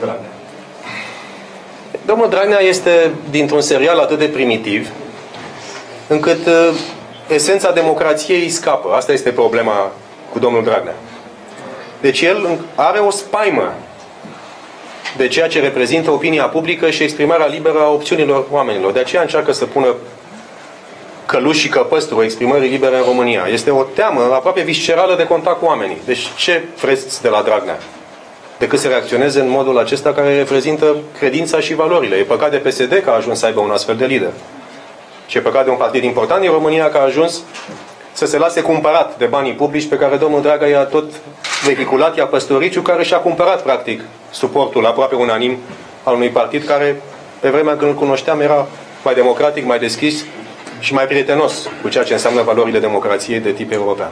Dragnea? Domnul Dragnea este dintr-un serial atât de primitiv, încât uh, esența democrației îi scapă. Asta este problema cu domnul Dragnea. Deci el are o spaimă de ceea ce reprezintă opinia publică și exprimarea liberă a opțiunilor oamenilor. De aceea încearcă să pună căluși și căpăstru exprimării libere în România. Este o teamă aproape viscerală de contact cu oamenii. Deci ce vreți de la Dragnea? Decât să reacționeze în modul acesta care reprezintă credința și valorile. E păcat de PSD că a ajuns să aibă un astfel de lider. Și e păcat de un partid important din România că a ajuns să se lase cumpărat de banii publici pe care domnul Draga i-a tot vehiculat, i-a păstoriciu, care și-a cumpărat, practic, suportul aproape unanim al unui partid care, pe vremea când îl cunoșteam, era mai democratic, mai deschis și mai prietenos cu ceea ce înseamnă valorile democrației de tip european.